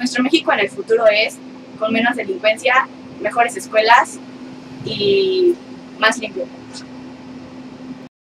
nuestro México en el futuro es con menos delincuencia, mejores escuelas y más limpio.